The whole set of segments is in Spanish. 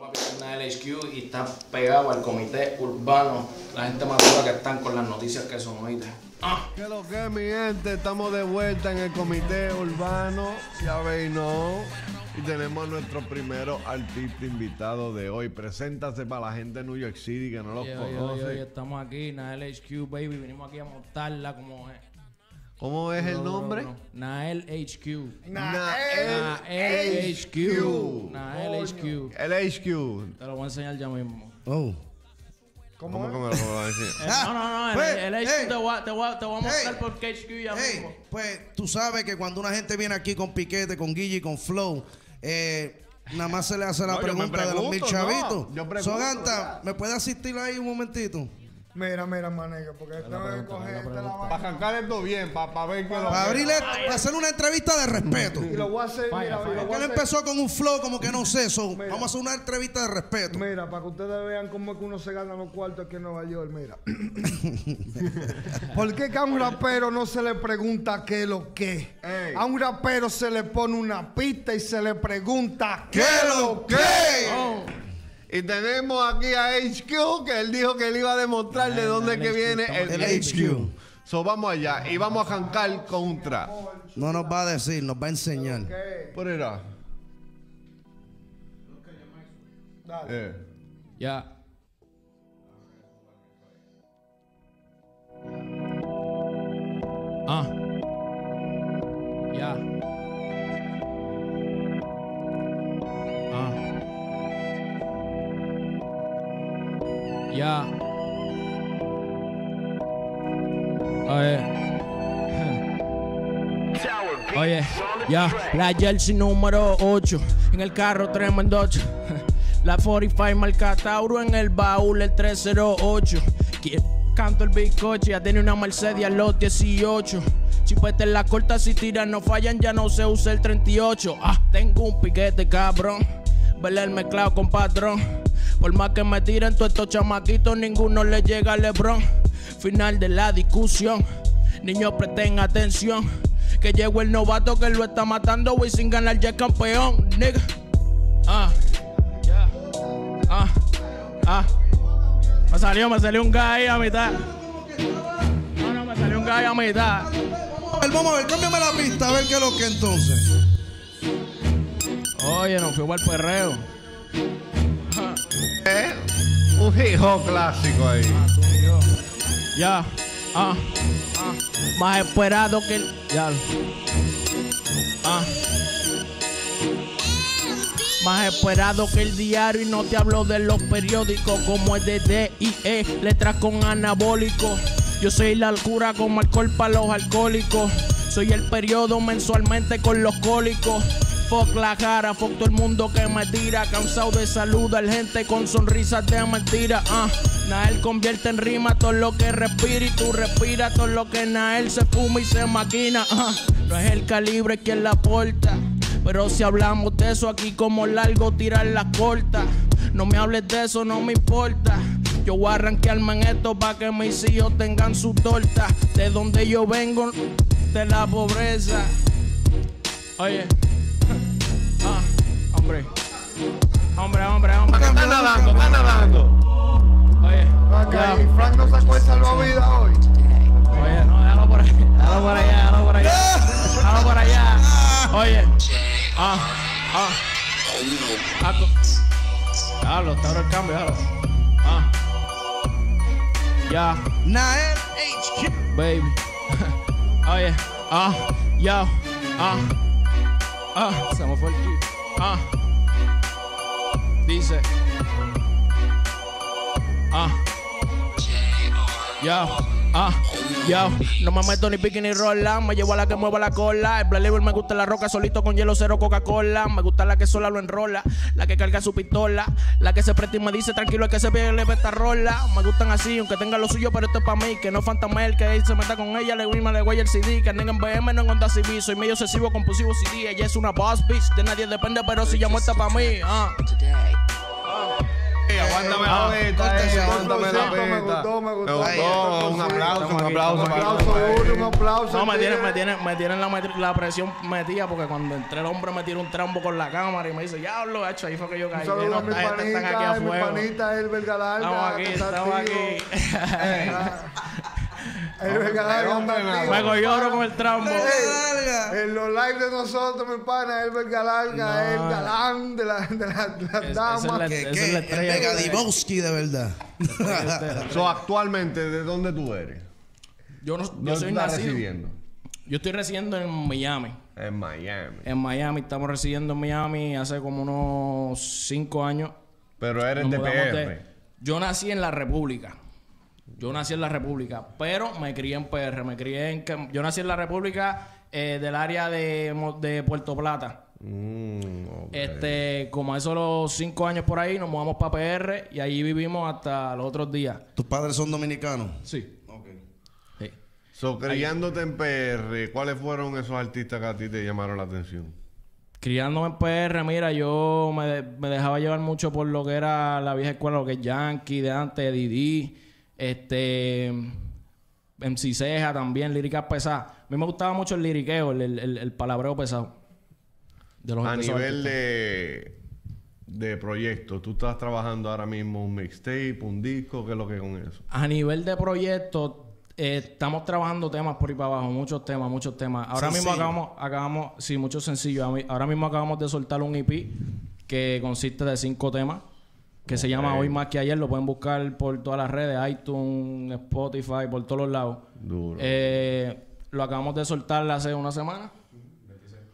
papi, una LHQ y está pegado al comité urbano. La gente madura que están con las noticias que son, oíste. Ah, ¿Qué lo que es, mi gente? Estamos de vuelta en el comité urbano, ya veis, ¿no? Y tenemos a nuestro primero artista invitado de hoy. Preséntase para la gente de New York City que no los oye, conoce. estamos aquí, Nael HQ, baby. Vinimos aquí a montarla como es. ¿Cómo es el No, no, nombre? no. Nael HQ. Nael Nael HQ. HQ. Nael HQ. El HQ. Te lo voy a enseñar ya mismo. Oh. ¿Cómo que me lo puedo decir? Eh, no, no, no, Pues, el, el HQ hey. te, voy a, te, voy a, te voy a mostrar Hey. por qué HQ ya Hey, mismo. pues tú sabes que cuando una gente viene aquí con piquete, con Guille y con Flow, eh, nada más se le hace la No, pregunta de los mil no. chavitos. Pregunto, Soganta, ¿me puede asistir ahí un momentito? Mira, mira, manejo, porque tengo que pregunta, coger la esta la vaina. Para arrancar esto bien, para ver que lo Para abrirle, para hacerle una entrevista de respeto. Y lo voy a hacer, Falla, mira, falla. Porque él hacer- empezó con un flow como que no sé, so, Mira. vamos a hacer una entrevista de respeto. Mira, para que ustedes vean cómo es que uno se gana los cuartos aquí en Nueva York, mira. ¿Por qué que a un rapero no se le pregunta qué es lo que? Ey. A un rapero se le pone una pista y se le pregunta ¿Qué lo que? Oh. Y tenemos aquí a HQ que él dijo que él iba a demostrar de dónde el que HQ, viene el, HQ. So vamos allá y vamos a arrancar con un trap. No nos va a decir, nos va a enseñar. It up. Dale. Eh. Ya. Ah. La jersey número 8 en el carro tremendocho. La 45 marca Tauro en el baúl el 308. Qui- Canto el bizcocho, ya tiene una Mercedes a los 18. Chipete en la corta, si tiran no fallan, ya no se usa el 38. Ah, tengo un piquete cabrón. Verle el mezclado con patrón. Por más que me tiren todos estos chamaquitos, ninguno le llega al Lebron. Final de la discusión. Niños, presten atención. Que llegó el novato que lo está matando, güey, sin ganar ya es campeón, nigga. Ah, ya. Ah, ah. Me salió, me salió un guy a mitad. No, no, me salió un guy a mitad. A ver, vamos a ver, cámbiame la pista, a ver qué es lo que entonces. Oye, nos fuimos al perreo. Eh, Un hijo clásico ahí. Ah, tú y yo. Ya, ah, ah. Más esperado que el. Ya. Ah. Más esperado que el diario y no te hablo de los periódicos como el de D.I.E. Letras con anabólico. Yo soy la locura como alcohol para los alcohólicos. Soy el periodo mensualmente con los cólicos. Fuck la cara, fuck todo el mundo que me tira. Cansado de salud, el gente con sonrisas de mentira. Ah, Nael convierte en rima todo lo que respira y tú respira todo lo que Nael se fuma y se maquina. Ah, no es el calibre quien la porta. Pero si hablamos de eso aquí como largo tirar la corta. No me hables de eso, no me importa. Yo voy a arranquearme en esto para que mis hijos tengan su torta. De donde yo vengo, de la pobreza. Oye. Hombre. Hombre, hombre, hombre. Está nadando, está nadando. Oye. Acá, y Frank no sacó el salvavidas hoy. Oye, no, déjalo por ahí. Déjalo por allá, déjalo por allá. Déjalo por allá. Oye. Ah, ah. Ah, co- Déjalo, está ahora el cambio, déjalo. Ah. Ya, Nael HQ. baby. Oye, ah, ya, ah. Ah, se me fue el chip. Ah. Dice. Ah. Ya, ah, ya. No me meto ni pique ni rola. Me llevo a la que mueva la cola. El Black Label me gusta la roca solito con hielo cero Coca-Cola. Me gusta la que sola lo enrola. La que carga su pistola. La que se presta y me dice tranquilo es que se ve le esta rola. Me gustan así, aunque tenga lo suyo, pero esto es pa' mí. Que no fantame el que él se meta con ella. Le misma le guaya el CD. Que nigga en BM no en Honda CV. Soy medio obsesivo, compulsivo CD. Ella es una boss bitch. De nadie depende, pero si llamo está pa' mí. Ah. Aguántame la eh, aguántame la flowcito, me gustó, me gustó. Me gustó, un aplauso, un aplauso. Un aplauso un aplauso. No, me tienen, me tienen, me tienen la, presión metida porque cuando entré el hombre me tiró un trambo con la cámara y me dice, diablo, hecho, ahí fue que yo Un caí. No, a mi esta gente están aquí panita, a a mi panita, Elber Galarga. Estamos aquí, estamos aquí. Nada. activo. Me cogió con el trambo. Larga. En los lives de nosotros, mi pana, Elber Galarga, No. el galán de, la- de la- de las Es- damas. es la- es la El de verdad. So, actualmente, ¿de dónde tú eres? Yo, no, yo ¿Dónde soy estás nacido. residiendo? Yo estoy residiendo en Miami. En Miami. En Miami, estamos residiendo en Miami hace como unos cinco años. Pero eres Nos de PR. de- Yo nací en la República. Yo nací en la República, pero me crié en PR. Me crié en... Yo nací en la República eh, del área de, Puerto Plata. Mm, ok. Este, como a esos los cinco años por ahí, nos mudamos para PR y allí vivimos hasta los otros días. ¿Tus padres son dominicanos? Sí. Sí. So, criándote en PR, ¿cuáles fueron esos artistas que a ti te llamaron la atención? Criándome en PR, mira, yo me, de- me dejaba llevar mucho por lo que era la vieja escuela, lo que es Yankee de antes, Didi, este, MC Ceja también, líricas pesadas. A mí me gustaba mucho el liriqueo, el, el, el- palabreo pesado. De los A nivel de, de proyectos, ¿tú estás trabajando ahora mismo un mixtape, un disco? ¿Qué es lo que es con eso? A nivel de proyectos, eh, estamos trabajando temas por ahí para abajo, muchos temas, muchos temas. Ahora mismo acabamos, acabamos, sí, muchos sencillos. Ahora mismo acabamos de soltar un EP que consiste de cinco temas, que se llama Hoy Más que Ayer. Lo pueden buscar por todas las redes, iTunes, Spotify, por todos los lados. Duro. Eh, lo acabamos de soltar hace una semana.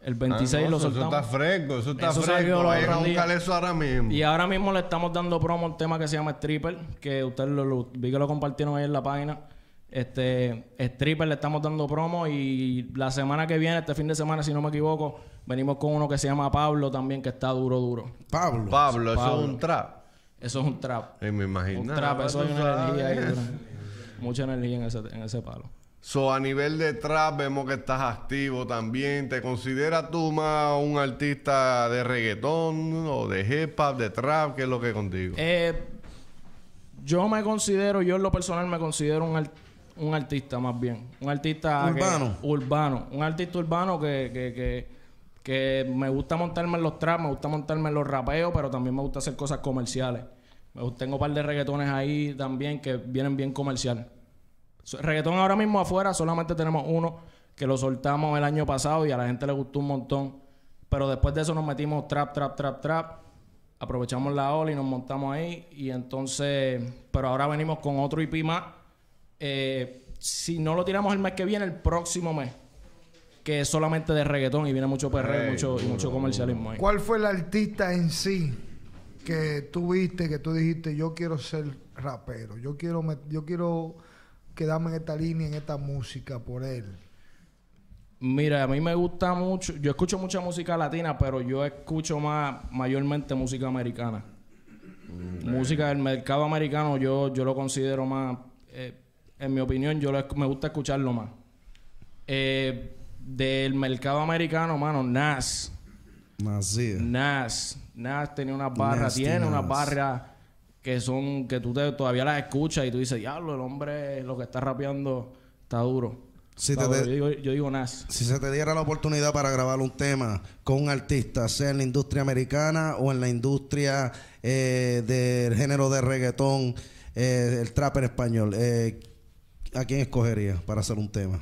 El 26 Ah, no, lo eso, eso soltamos. está fresco, eso está Eso fresco. Vayan a buscar eso ahora mismo. Y ahora mismo le estamos dando promo a un tema que se llama Stripper, que ustedes lo, lo- vi que lo compartieron ahí en la página. Este, Stripper le estamos dando promo y la semana que viene, este fin de semana, si no me equivoco, venimos con uno que se llama Pablo también, que está duro, duro. Pablo. Pablo, eso Pablo. es un trap. Eso es un trap. Eh, me Un imagino. trap, eso hay una energía ahí. Mucha energía en ese, en ese palo. So, a nivel de trap, vemos que estás activo también. ¿Te consideras tú más un artista de reggaetón o de hip hop, de trap? ¿Qué es lo que contigo? Eh, yo me considero, yo en lo personal me considero un, ar- un artista más bien. Un artista que- Urbano. urbano. Un artista urbano que, que, que, que me gusta montarme en los traps, me gusta montarme en los rapeos, pero también me gusta hacer cosas comerciales. Tengo un par de reggaetones ahí también que vienen bien comerciales. Reggaetón ahora mismo afuera solamente tenemos uno que lo soltamos el año pasado y a la gente le gustó un montón. Pero después de eso nos metimos trap, trap, trap, trap. Aprovechamos la ola y nos montamos ahí. Y entonces, pero ahora venimos con otro IP más. Eh, si no lo tiramos el mes que viene, el próximo mes. Que es solamente de reggaetón y viene mucho perreo mucho, y mucho comercialismo ahí. ¿Cuál fue el artista en sí que tú viste, que tú dijiste, yo quiero ser rapero, yo quiero, yo quiero quedarme en esta línea, en esta música por él? Mira, a mí me gusta mucho. Yo escucho mucha música latina, pero yo escucho más mayormente música americana. Música del mercado americano, yo, yo lo considero más. eh, en mi opinión, yo lo me gusta escucharlo más. Eh, del mercado americano, mano, Nas. Así es. Nas. Nas tenía unas barras, Nasty tiene unas Nas. barras que son, que tú te- todavía las escuchas y tú dices, diablo, el hombre, lo que está rapeando está duro. Si Está te duro". de- yo, digo, yo digo Nas. Si se te diera la oportunidad para grabar un tema con un artista, sea en la industria americana o en la industria eh, del género de reggaetón, eh, el trap en español, eh, ¿a quién escogería para hacer un tema?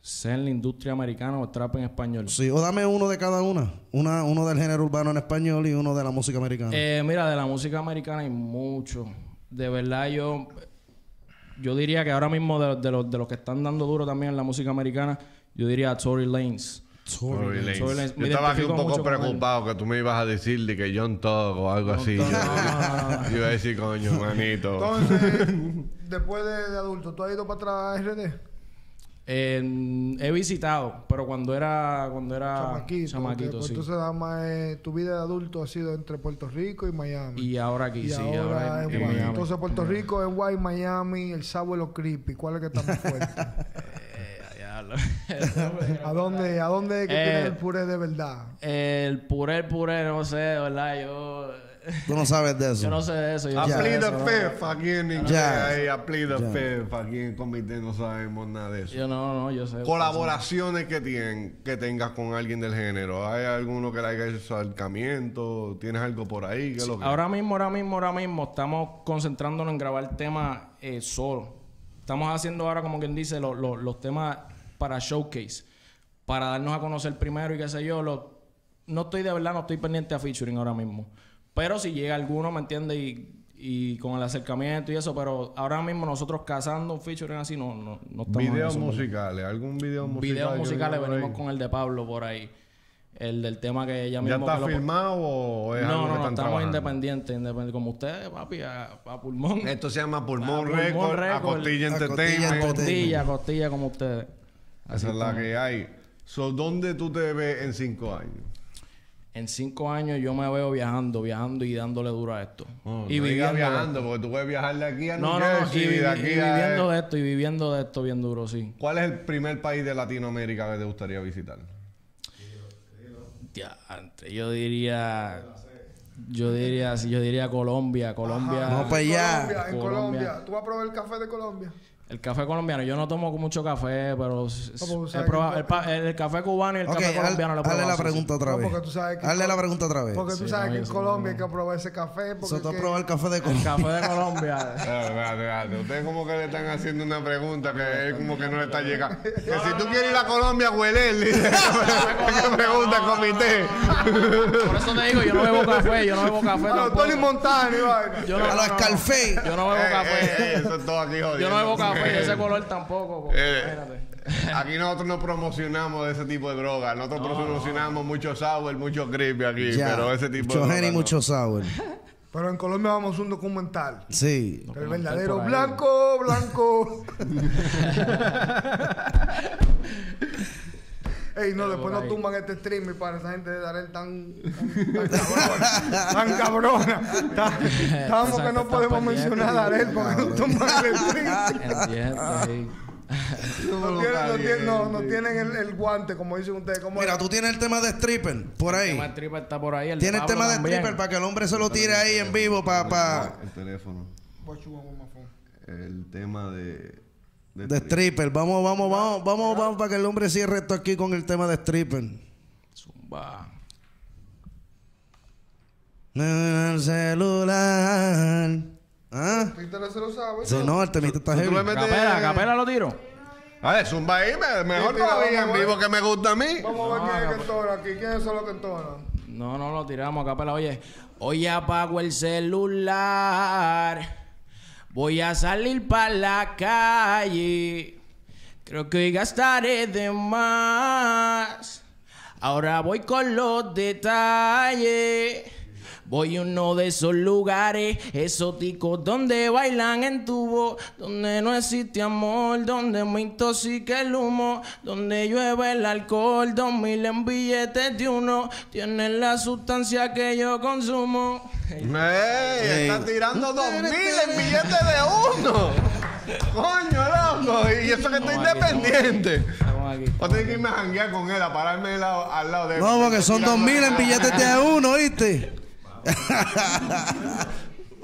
Sea en la industria americana o trap en español. Sí, o dame uno de cada una. una. Uno del género urbano en español y uno de la música americana. Eh, mira, de la música americana hay mucho. De verdad, yo yo diría que ahora mismo de, de los, de los que están dando duro también en la música americana, yo diría Tory Lanez. Tory Lanez. Tory Lanez. Yo estaba aquí un poco preocupado que tú me ibas a decir de que John Tog o algo así. Tug, no, no, no, no. Yo iba a decir, coño, manito. Entonces, después de, de adulto, ¿tú has ido para atrás a RD? Eh, he visitado, pero cuando era cuando era Chamaquito. chamaquito, sí. Entonces, más, eh, tu vida de adulto ha sido entre Puerto Rico y Miami. Y ahora aquí, Y sí, ahora, ahora en, en en Guay. Miami. Entonces, Puerto Rico, en Guay, Miami, el sábado los creepy. ¿Cuál es que está más fuerte? Eh. ¿A dónde, ¿A dónde es que Eh, tiene el puré de verdad? el puré, el puré, no sé, verdad, yo... Tú no sabes de eso. Yo no sé de eso. Yo I de plead the fifth aquí en inglés. Ya. Ahí, I plead the Ya. fifth. Aquí en comité no sabemos nada de eso. Yo no, no, yo sé. Colaboraciones que, tienen, que tengas con alguien del género. ¿Hay alguno que le haya hecho acercamiento? ¿Tienes algo por ahí? ¿Qué es lo que- Ahora mismo, ahora mismo, ahora mismo estamos concentrándonos en grabar temas eh, solo. Estamos haciendo ahora, como quien dice, lo- lo- los temas para showcase. Para darnos a conocer primero y qué sé yo. Lo, no estoy de verdad, no estoy pendiente a featuring ahora mismo. Pero si llega alguno, ¿me entiendes? Y, y con el acercamiento y eso. Pero ahora mismo nosotros cazando un featuring así no, no, no estamos en Videos musicales. ¿Algún video musical? Videos musicales venimos con el de Pablo por ahí. El del tema que ella ¿Ya mismo... está que lo- filmado o es algo no, que no, no, están estamos independientes, independientes. Como ustedes, papi, a, a pulmón. Esto se llama Pulmón Pulmón Record, a Record. Costilla A Costilla Entertainment. costilla, costilla como ustedes. Esa es la que hay. So, ¿Dónde tú te ves en cinco años? En cinco años yo me veo viajando, viajando y dándole duro a esto. Oh, y no viviendo. de viajando, porque tú puedes viajar de aquí a esto. No, New no, no, y, de y aquí a- viviendo de esto, y viviendo de esto bien duro, sí. ¿Cuál es el primer país de Latinoamérica que te gustaría visitar? Diantre, yo diría. Yo diría, sí, yo diría Colombia, Colombia. Vamos para allá. Colombia, en Colombia. Colombia. ¿Tú vas a probar el café de Colombia? El café colombiano, yo no tomo mucho café, pero s- s- ¿Cómo he sabes probado- que- el, el café cubano y el café colombiano lo he hazle la pregunta otra No, vez. porque tú sabes que- Hazle la pregunta otra vez. Porque tú Sí, sabes no, que en Colombia hay no. que probar ese café. Porque Nosotros que- probamos el café de El Colombia. café de Colombia. Ustedes como que le están haciendo una pregunta que como que no le está llegando. Que si tú quieres ir a Colombia, huele. ¿Qué pregunta, comité? Por eso te digo, yo no bebo café, yo no bebo café A los tampoco. Tony Montana no, A no, los no, no. Escalfé. Yo no bebo Eh, café. eh, eso es todo aquí. Yo no bebo café de ese color tampoco. porque, Eh, imagínate. Aquí nosotros no promocionamos de ese tipo de drogas. Nosotros promocionamos mucho sour, mucho creepy aquí, Ya. pero ese tipo mucho de Henny, drogas no. mucho sour. Pero en Colombia vamos a hacer un documental. Sí. El verdadero blanco, blanco. Ey, no, después nos tumban este stream y para esa gente de Darel tan, tan, tan cabrona. tan cabrona. Tan- Estamos que no podemos mencionar a Darel porque nos tumban el stream. No tienen, no tienen, no, no tienen el, el guante, como dicen ustedes. Como Mira, tú tienes el tema de stripper por El ahí. tema de stripper está por ahí. El de Tienes el tema de también. stripper para que el hombre se lo tire ahí en vivo para pa, El teléfono. El tema de. De stripper. Vamos, vamos, vamos, vamos, vamos para que el hombre cierre esto aquí con el tema de stripper. Zumba. El celular. ¿Ah? Se lo sabe. Sí, no, el temita está heavy. metes- Capela, capela lo tiro. A ver, zumba ahí, me- mejor Sí, todavía en vivo que me gusta a mí. Vamos a ver quién es que entona aquí. ¿Quiénes son los que entonan? No, no, lo tiramos a capela. Oye, hoy apago el celular. Voy a salir para la calle. Creo que hoy gastaré de más. Ahora voy con los detalles. Voy a uno de esos lugares exóticos donde bailan en tubo, donde no existe amor, donde me intoxica el humo, donde llueve el alcohol, dos mil en billetes de uno, tienen la sustancia que yo consumo. ¡Ey! Están tirando dos mil en billetes de uno. Coño, loco. Y eso que aquí, independiente. Estamos aquí. Voy a tener que irme a janguear con él, a pararme al lado, al lado de él. No, porque son dos mil en billetes de uno, ¿oíste?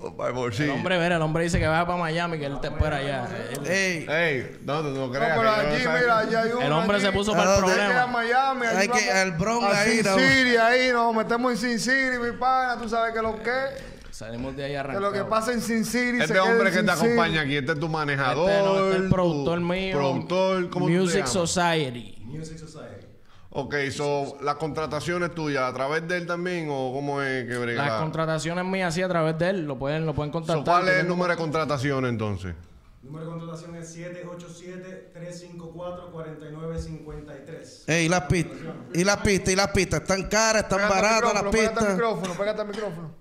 Oh. El hombre, ver, el hombre dice que va para Miami, que él te espera allá. Él- Ey, Ey, no, tú no No, creas. pero que yo no allí, mira, allí hay uno. El hombre se allí. puso para el ¿dónde? Hay que ir a problema. Miami. Hay que- al Bronx a ahí, Sin. City, ahí nos metemos en Sin City, mi pana. Tú sabes que lo que. Salimos de ahí Que arrancado. lo que pasa en Sin City. se Este queda en hombre que Sin te City. acompaña aquí, este es tu manejador. Este no, este es el tu productor mío. Productor, ¿cómo tú te Music llamas? Society. Ok, so, las contrataciones tuyas, ¿a través de él también o cómo es que brega? Las contrataciones mías sí a través de él, lo pueden, lo pueden So, contactar. ¿Cuál es el número de contrataciones entonces? Número de contratación es 787-354-4953. ey, y las pistas, y las pistas, y las pistas. Están caras, están Pégate baratas las micrófono, Pégate al pistas. micrófono, pégate al micrófono.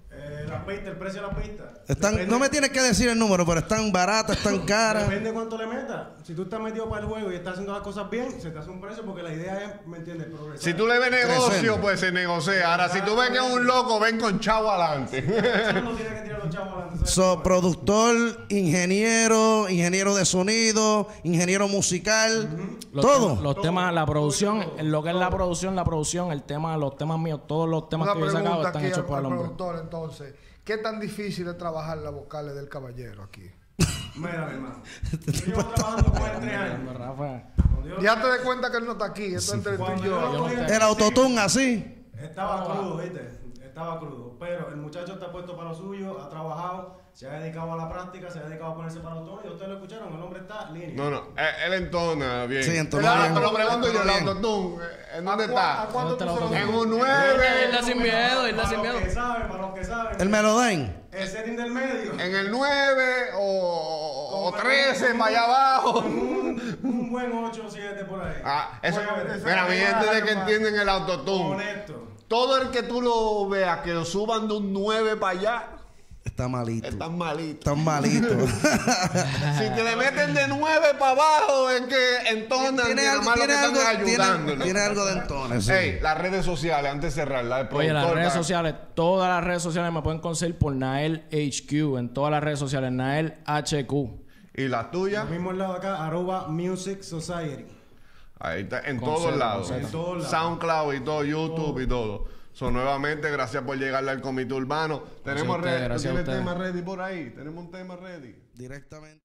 El precio de la pista. Están, Depende- no me tienes que decir el número, pero están baratas, están caras. Depende de cuánto le metas. Si tú estás metido para el juego y estás haciendo las cosas bien, se te hace un precio porque la idea es, ¿me entiendes? Progresar. Si tú le ves negocio, pues se negocia. Ahora, si tú ves que es un loco, ven con chavo adelante. No tiene que tirar los chavos adelante. ¿sabes So, productor, ingeniero, ingeniero de sonido, ingeniero musical, Los todo. temas- los temas, la producción, en lo que es la producción, la producción, el tema, los temas míos, todos los temas Una que yo he sacado están hechos por el hombre. productor, entonces. ¿Qué tan difícil es trabajar las vocales del caballero aquí? Mira, mi hermano. Este Yo llevo trabajando él tres años. Rafa, Ya te das cuenta que él no está aquí. Esto es entre tú y yo. El autotune así. Estaba crudo, ¿viste? Estaba crudo. Pero el muchacho está puesto para lo suyo, ha trabajado, se ha dedicado a la práctica, se ha dedicado a ponerse para los tonos y ustedes lo escucharon, el hombre está línea. No, no, él, él entona bien. Sí, entona Ahora bien. te lo pregunto yo, el autotune, ¿en dónde ¿A cua- está? ¿A cuánto tú ¿Dónde se está En un Él 9, da sin miedo, él Para sin los miedo. que saben, para los que saben. El Melodyne. El setting del medio. en el 9 o, o Como 13 un- para allá abajo. Un, buen 8 o 7 por ahí. Ah, eso, mira, mi gente de que entienden el autotune. Honesto. Todo el que tú lo veas que lo suban de un 9 para allá, Está malito. están malitos. Están malitos. Si te le meten de 9 para abajo, es que entonan tiene algo, más lo tiene que algo, están tiene, algo de entones. sí. Las redes sociales, antes de cerrar, la de Oye, las redes sociales, todas las redes sociales me pueden conseguir por Nael HQ, en todas las redes sociales, Nael HQ. ¿Y la tuya? Al mismo lado acá, arroba Music Society. Ahí está, en Con todos Z, lados. En. SoundCloud y todo, YouTube y todo. So, nuevamente, gracias por llegarle al comité urbano. Tenemos a ustedes, re- gracias a ¿Tienes ustedes. tema ready por ahí? Tenemos un tema ready. Directamente.